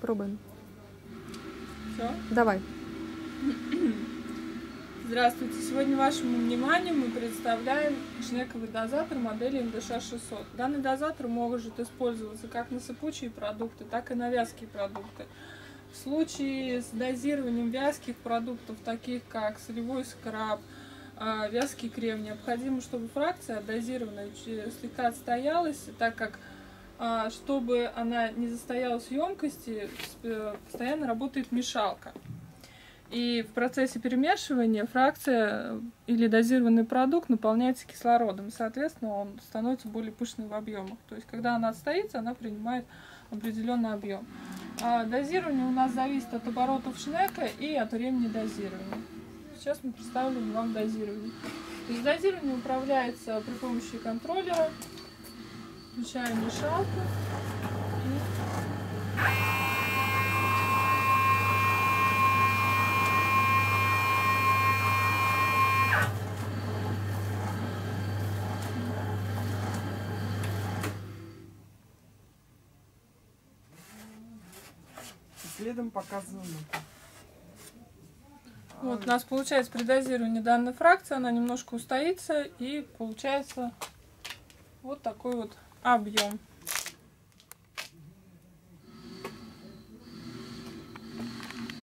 Пробуем. Все. Давай. Здравствуйте. Сегодня вашему вниманию мы представляем шнековый дозатор модели МДШ-600. Данный дозатор может использоваться как на сыпучие продукты, так и на вязкие продукты. В случае с дозированием вязких продуктов, таких как солевой скраб, а, вязкий крем, необходимо, чтобы фракция дозированная слегка отстоялась, так как чтобы она не застоялась в емкости, э, постоянно работает мешалка. И в процессе перемешивания фракция или дозированный продукт наполняется кислородом, и, соответственно, он становится более пышным в объемах. То есть, когда она отстоится, она принимает определенный объем. А дозирование у нас зависит от оборотов шнека и от времени дозирования. Сейчас мы представим вам дозирование. То есть дозирование управляется при помощи контроллера Включаем мешалку. Следом показываем. Вот у нас получается при дозировании данной фракции, она немножко устоится и получается вот такой вот объем.